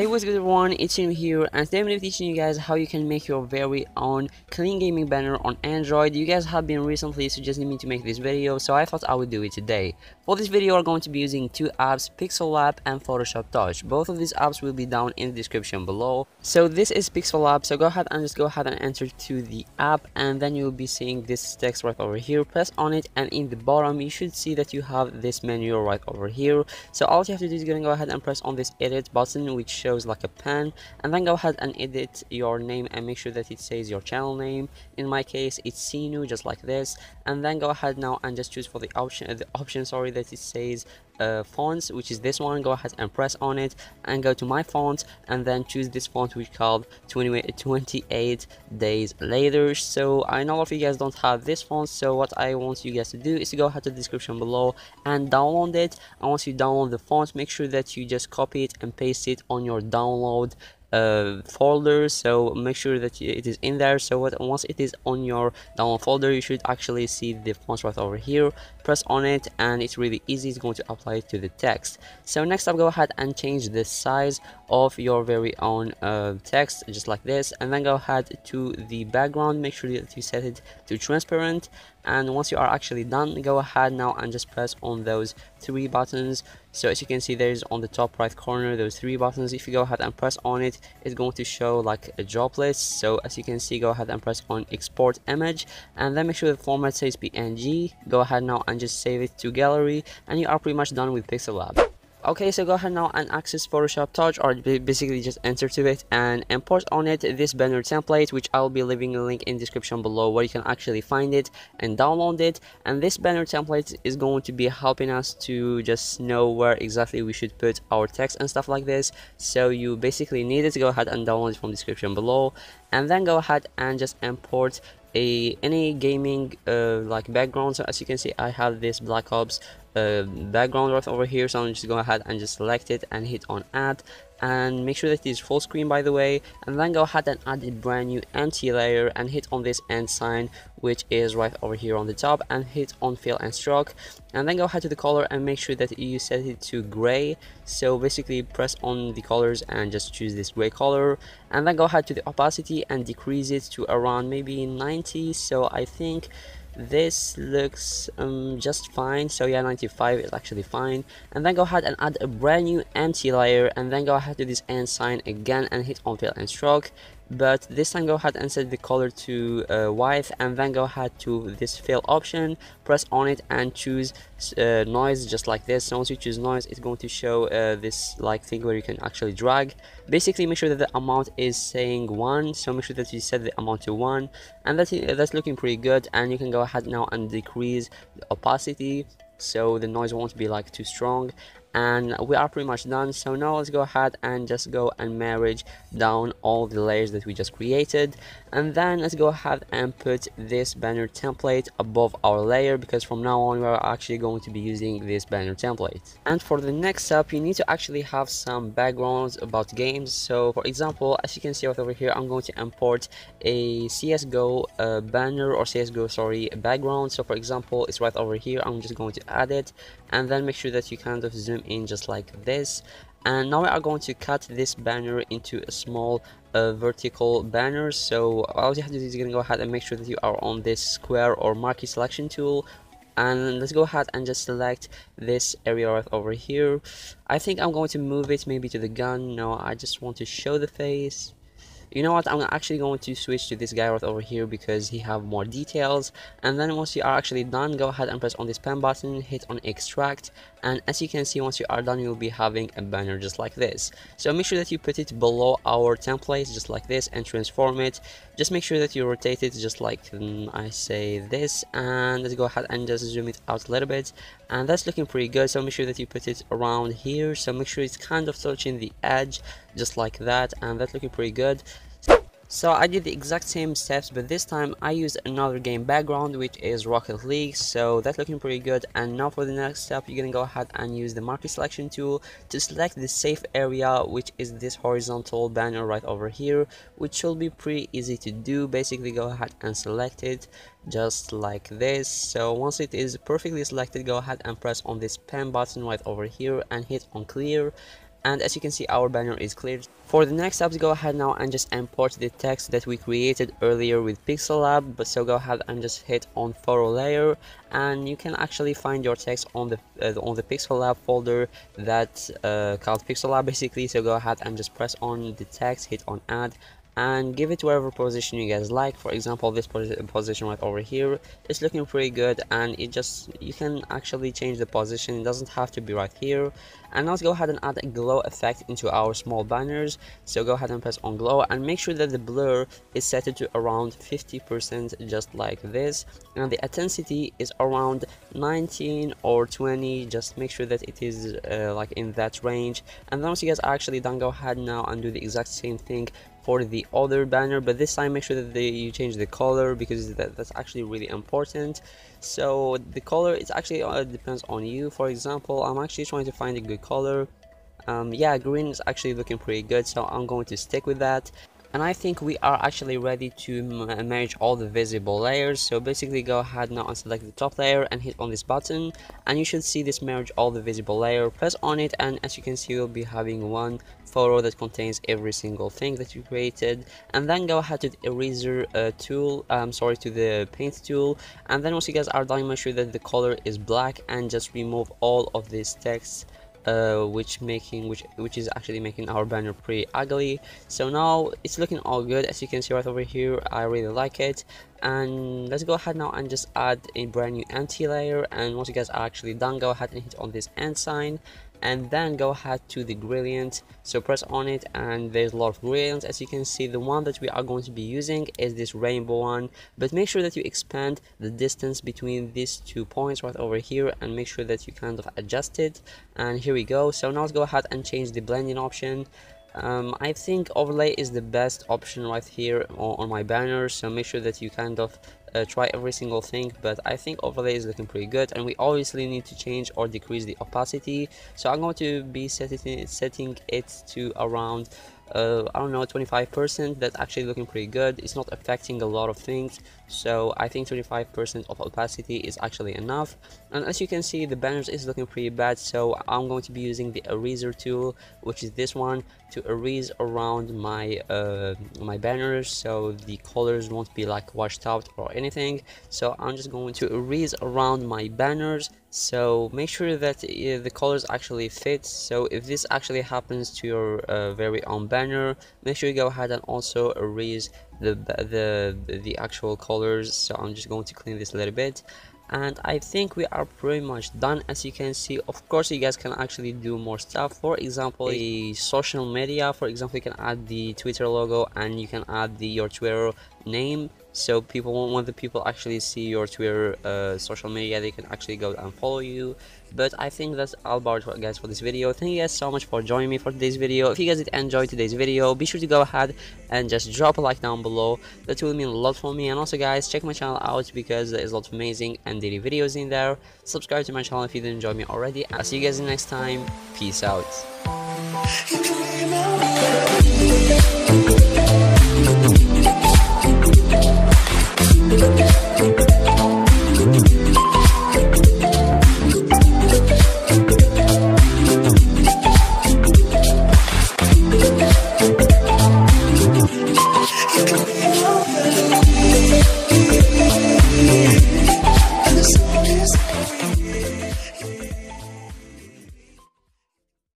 Hey what's good everyone, it's Cinou here and today I'm going to be teaching you guys how you can make your very own clean gaming banner on Android. You guys have been recently suggesting me to make this video so I thought I would do it today. For this video we're going to be using two apps, Pixel Lab and Photoshop Touch. Both of these apps will be down in the description below. So this is Pixel Lab so go ahead and just go ahead and enter to the app and then you'll be seeing this text right over here. Press on it and in the bottom you should see that you have this menu right over here. So all you have to do is going to go ahead and press on this edit button which shows like a pen and then go ahead and edit your name and make sure that it says your channel name. In my case it's Cinou just like this. And then go ahead now and just choose for the option the option sorry that it says uh, fonts which is this one. Go ahead and press on it and go to my font and then choose this font which called 20, 28 days later. So I know a lot of you guys don't have this font so what I want you guys to do is to go ahead to the description below and download it. And once you download the font make sure that you just copy it and paste it on your download uh, folder so make sure that it is in there. So what, once it is on your download folder you should actually see the font right over here. Press on it and it's really easy. It's going to apply it to the text. So next up go ahead and change the size of your very own uh, text just like this. And then go ahead to the background. Make sure that you set it to transparent. And once you are actually done go ahead now and just press on those three buttons. So as you can see there's on the top right corner those three buttons. If you go ahead and press on it it's going to show like a job list. So as you can see go ahead and press on export image. And then make sure the format says png go ahead now and just save it to gallery. And you are pretty much done with pixel lab okay so go ahead now and access photoshop touch or basically just enter to it and import on it this banner template which i'll be leaving a link in description below where you can actually find it and download it. And this banner template is going to be helping us to just know where exactly we should put our text and stuff like this. So you basically need it. To go ahead and download it from description below. And then go ahead and just import a any gaming uh, like background. So as you can see i have this black ops uh, background right over here. So I'm just go ahead and just select it and hit on add and make sure that it is full screen by the way. And then go ahead and add a brand new empty layer and hit on this end sign which is right over here on the top and hit on fill and stroke. And then go ahead to the color and make sure that you set it to gray. So basically press on the colors and just choose this gray color. And then go ahead to the opacity and decrease it to around maybe 90 so I think this looks um, just fine. So yeah 95 is actually fine. And then go ahead and add a brand new empty layer and then go ahead to this end sign again and hit on fill and stroke but this time go ahead and set the color to uh, white and then go ahead to this fill option. Press on it and choose uh, noise just like this. So once you choose noise it's going to show uh, this like thing where you can actually drag. Basically make sure that the amount is saying one. So make sure that you set the amount to one and that's that's looking pretty good. And you can go ahead now and decrease the opacity so the noise won't be like too strong and we are pretty much done. So now let's go ahead and just go and marriage down all the layers that we just created. And then let's go ahead and put this banner template above our layer because from now on we are actually going to be using this banner template. And for the next step you need to actually have some backgrounds about games. So for example as you can see right over here i'm going to import a csgo uh, banner or csgo sorry background. So for example it's right over here. I'm just going to add it and then make sure that you kind of zoom in just like this. And now we are going to cut this banner into a small uh, vertical banner. So all you have to do is going to go ahead and make sure that you are on this square or marquee selection tool. And let's go ahead and just select this area right over here. I think I'm going to move it maybe to the gun. No I just want to show the face you know what? I'm actually going to switch to this guy right over here because he have more details. And then once you are actually done go ahead and press on this pen button hit on extract. And as you can see once you are done you'll be having a banner just like this. So make sure that you put it below our template just like this and transform it. Just make sure that you rotate it just like mm, I say this. And let's go ahead and just zoom it out a little bit. And that's looking pretty good. So make sure that you put it around here. So make sure it's kind of touching the edge just like that. And that's looking pretty good so I did the exact same steps but this time I used another game background which is Rocket League. So that's looking pretty good. And now for the next step you're gonna go ahead and use the marquee selection tool to select the safe area which is this horizontal banner right over here which should be pretty easy to do. Basically go ahead and select it just like this. So once it is perfectly selected go ahead and press on this pen button right over here and hit on clear and as you can see our banner is cleared for the next steps go ahead now and just import the text that we created earlier with pixel lab. But so go ahead and just hit on photo layer. And you can actually find your text on the uh, on the pixel lab folder that uh, called pixel lab basically. So go ahead and just press on the text hit on add and give it whatever position you guys like. For example this position right over here is looking pretty good and it just you can actually change the position. It doesn't have to be right here. And let's go ahead and add a glow effect into our small banners. So go ahead and press on glow and make sure that the blur is set to around 50 percent just like this. And the intensity is around 19 or 20 just make sure that it is uh, like in that range. And then once you guys are actually done go ahead now and do the exact same thing for the other banner but this time make sure that they, you change the color because that, that's actually really important. So the color it actually uh, depends on you. For example I'm actually trying to find a good color. Um, yeah green is actually looking pretty good so I'm going to stick with that and I think we are actually ready to merge all the visible layers. So basically go ahead now and select the top layer and hit on this button. And you should see this merge all the visible layer. Press on it and as you can see you'll be having one photo that contains every single thing that you created. And then go ahead to the eraser uh, tool um sorry to the paint tool. And then once you guys are done make sure that the color is black and just remove all of this text uh, which making which which is actually making our banner pretty ugly. So now it's looking all good. As you can see right over here I really like it. And let's go ahead now and just add a brand new anti layer and once you guys are actually done go ahead and hit on this end sign and then go ahead to the gradient. So press on it and there's a lot of gradients as you can see the one that we are going to be using is this rainbow one. But make sure that you expand the distance between these two points right over here and make sure that you kind of adjust it. And here we go. So now let's go ahead and change the blending option. Um, I think overlay is the best option right here on, on my banner. So make sure that you kind of uh, try every single thing but I think overlay is looking pretty good and we obviously need to change or decrease the opacity. So I'm going to be setting, setting it to around uh, I don't know 25% that's actually looking pretty good. It's not affecting a lot of things. So I think 25% of opacity is actually enough. And as you can see the banners is looking pretty bad. So I'm going to be using the eraser tool which is this one to erase around my uh, my banners. So the colors won't be like washed out or anything. So I'm just going to erase around my banners so make sure that uh, the colors actually fit. So if this actually happens to your uh, very own banner make sure you go ahead and also erase the the the actual colors. So i'm just going to clean this a little bit. And I think we are pretty much done as you can see. Of course you guys can actually do more stuff. For example a social media. For example you can add the Twitter logo and you can add the your Twitter name so people when the people actually see your twitter uh, social media they can actually go and follow you. But i think that's all about guys for this video. Thank you guys so much for joining me for today's video. If you guys did enjoy today's video be sure to go ahead and just drop a like down below. That will mean a lot for me. And also guys check my channel out because there's a lot of amazing and daily videos in there. Subscribe to my channel if you didn't enjoy me already. I'll see you guys next time. Peace out Thank